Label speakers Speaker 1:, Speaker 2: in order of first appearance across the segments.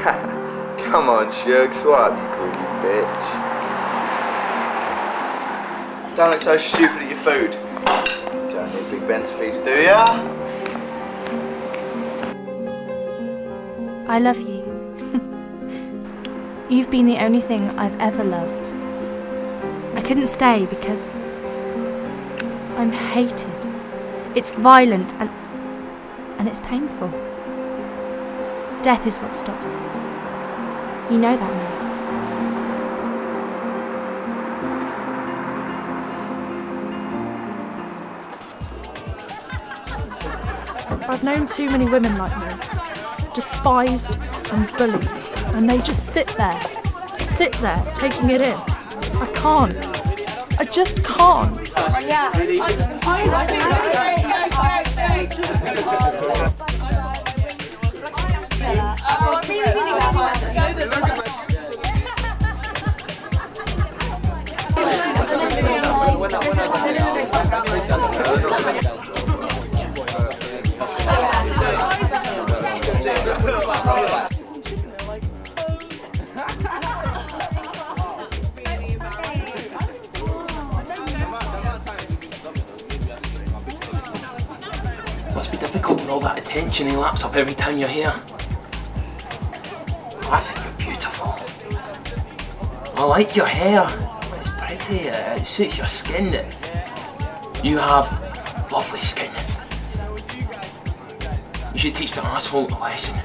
Speaker 1: Come on, Shug, swap, you greedy bitch. Don't look so stupid at your food. Don't need Big Ben to feed you, do ya?
Speaker 2: I love you. You've been the only thing I've ever loved. I couldn't stay because I'm hated. It's violent and and it's painful. Death is what stops it. You know that now.
Speaker 3: I've known too many women like me, despised and bullied, and they just sit there, sit there, taking it in. I can't. I just can't.
Speaker 4: Must be difficult with all that attention he laps up every time you're here. I think you're beautiful. I like your hair. It's pretty. uh, It suits your skin. You have lovely skin. You should teach the asshole a lesson.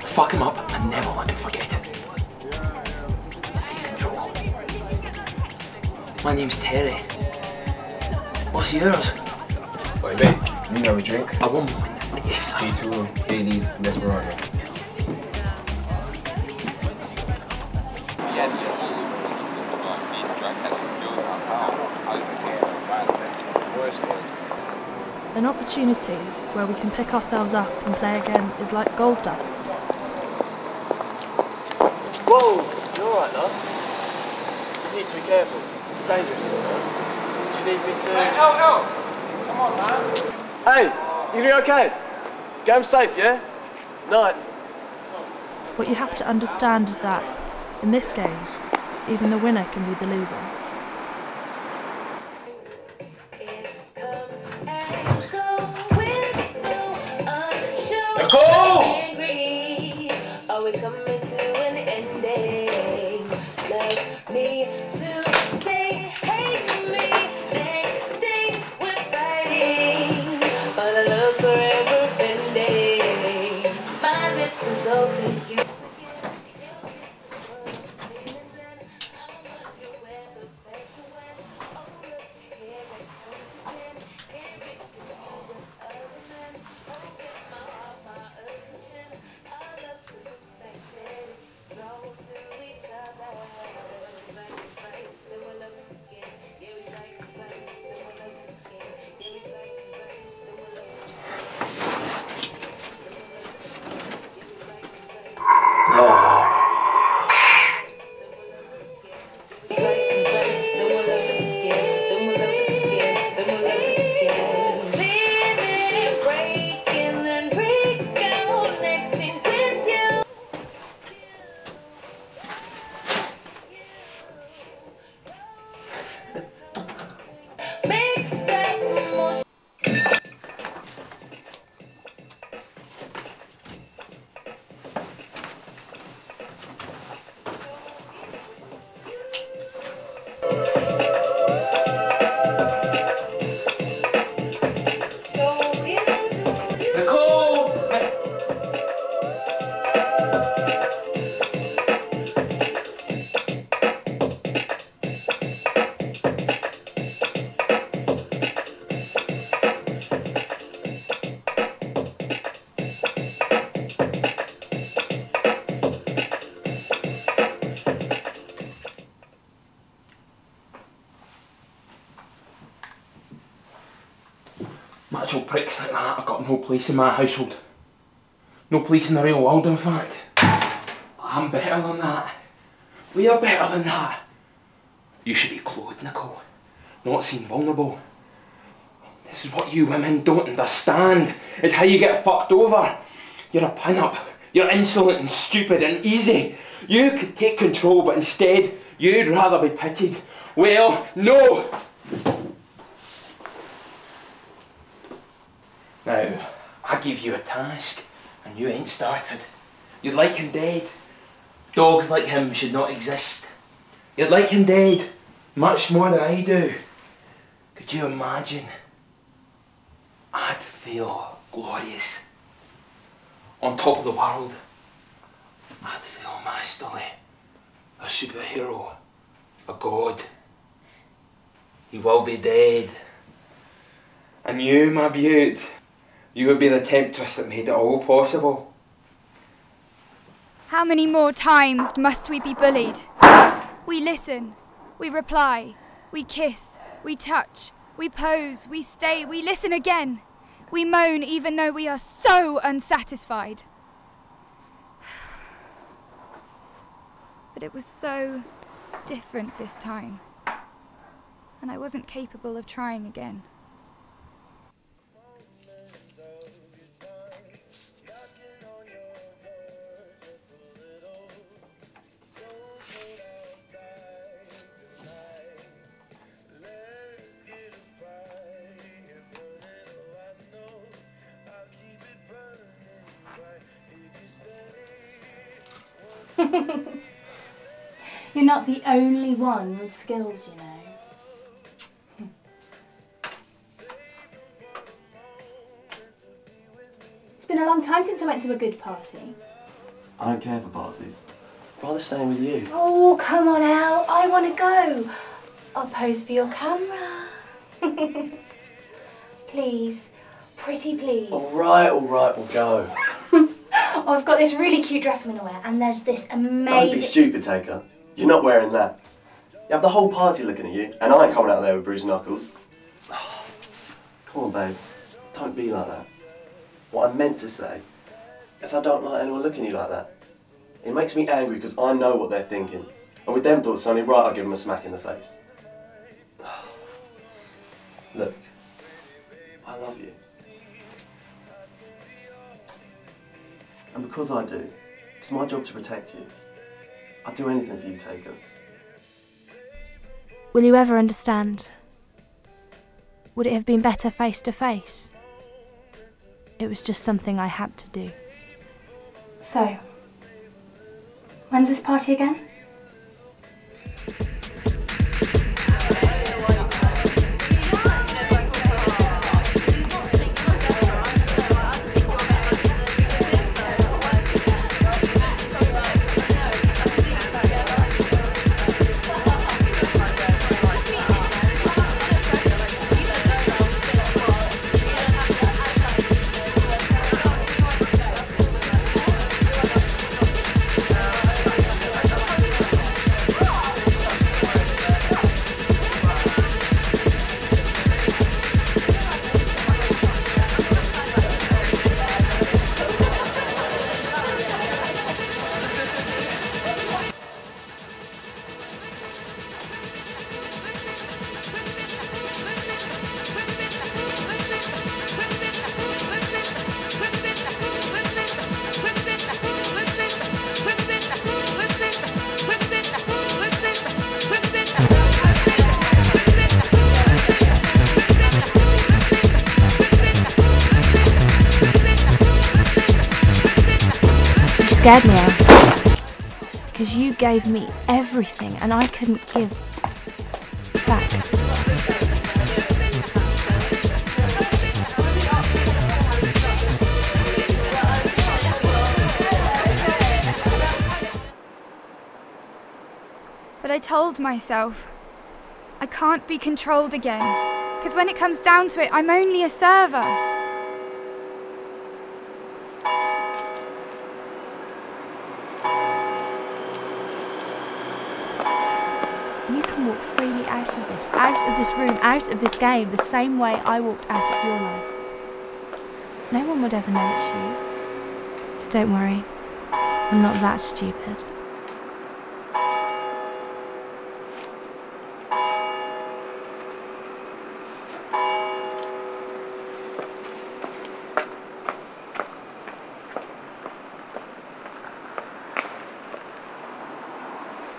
Speaker 4: Fuck him up and never let him forget it. Take control. My name's Terry. What's yours?
Speaker 5: Wait, mate, you know a drink?
Speaker 4: I want one. Yes, I
Speaker 5: G2, Hades, Desperado.
Speaker 3: An opportunity where we can pick ourselves up and play again is like gold dust.
Speaker 4: Whoa! You alright, love? You need to be careful. It's dangerous. Do you need me to... Hey,
Speaker 6: Oh, oh! Come on, man.
Speaker 4: Hey! You doing okay? Get him safe, yeah? Night.
Speaker 3: What you have to understand is that, in this game, even the winner can be the loser.
Speaker 4: Macho pricks like that have got no place in my household. No place in the real world, in fact. I'm better than that. We are better than that. You should be clothed, Nicole, not seen vulnerable. This is what you women don't understand. It's how you get fucked over. You're a pin-up, You're insolent and stupid and easy. You could take control, but instead, you'd rather be pitied. Well, no! Now, I give you a task, and you ain't started. You'd like him dead. Dogs like him should not exist. You'd like him dead, much more than I do. Could you imagine? I'd feel glorious. On top of the world. I'd feel masterly. A superhero. A god. He will be dead. And you, my beaut, you would be the temptress that made it all possible.
Speaker 7: How many more times must we be bullied? We listen, we reply, we kiss, we touch, we pose, we stay, we listen again. We moan even though we are so unsatisfied. But it was so different this time. And I wasn't capable of trying again.
Speaker 2: You're not the only one with skills, you know. It's been a long time since I went to a good party.
Speaker 8: I don't care for parties. I'd rather staying with you.
Speaker 2: Oh, come on, Al. I want to go. I'll pose for your camera. please. Pretty please.
Speaker 8: All right, all right, we'll go.
Speaker 2: Oh, I've got this really cute dress I'm going to wear, and there's this amazing.
Speaker 8: Don't be stupid, Taika. You're not wearing that. You have the whole party looking at you, and I ain't coming out there with bruised knuckles. Come on, babe. Don't be like that. What I meant to say is I don't like anyone looking at you like that. It makes me angry because I know what they're thinking. And with them thoughts, it's only right I give them a smack in the face. Look, I love you. And because I do, it's my job to protect you. I'd do anything for you, Taika.
Speaker 2: Will you ever understand? Would it have been better face to face? It was just something I had to do. So, when's this party again? Scared me, Al. Because you gave me everything and I couldn't give back.
Speaker 7: But I told myself, I can't be controlled again. Because when it comes down to it, I'm only a server.
Speaker 2: out of this game the same way I walked out of your life. No one would ever know it's you. Don't worry, I'm not that stupid.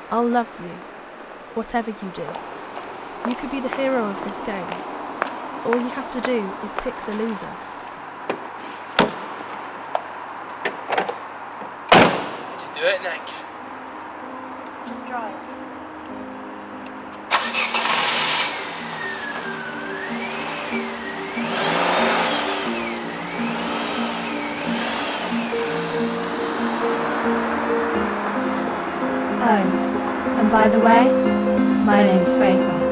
Speaker 9: I'll love you, whatever you do. You could be the hero of this game. All you have to do is pick the loser.
Speaker 4: Did you do it, Nix?
Speaker 2: Just drive. Oh, and by the way, my name's Faithful.